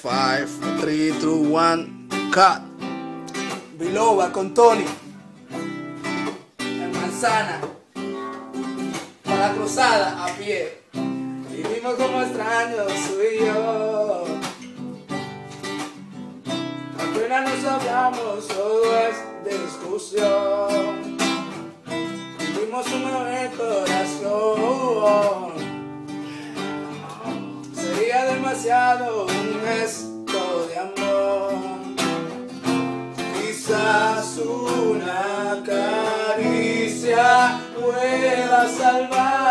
5, 3, 2, 1, cut. Biloba con Tony. En manzana. Para la cruzada a pie. Vivimos como extraños tú y yo. Apenas nos hablamos, todo es discusión. Vivimos vez corazón. Sería demasiado un gesto de amor. Quizás una caricia pueda salvar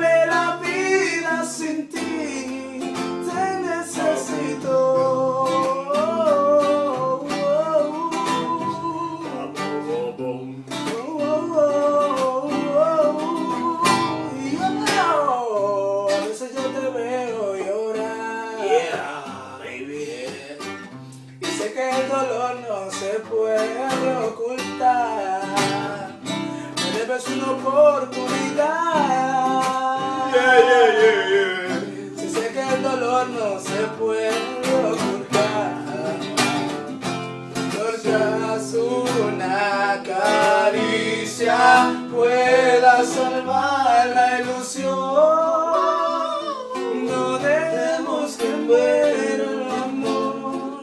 posible la vida sin ti. Te necesito. A Si sé que el dolor no se puede ocultar. Quizás una caricia pueda salvar la ilusión. No dejemos que muera el amor.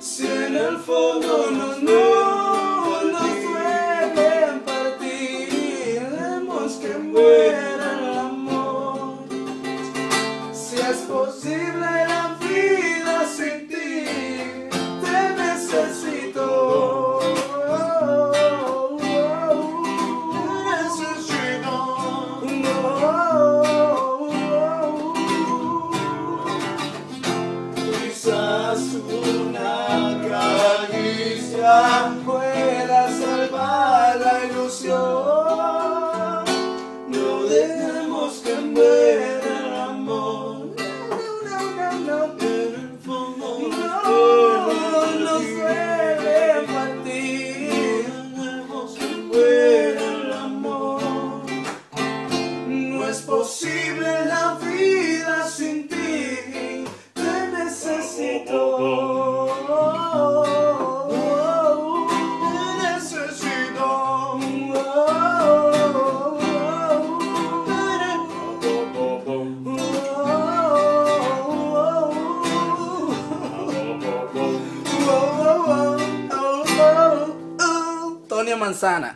Si en el fondo no es posible la vida sin ti, te necesito. Quizás una caricia pueda salvar la ilusión. mansana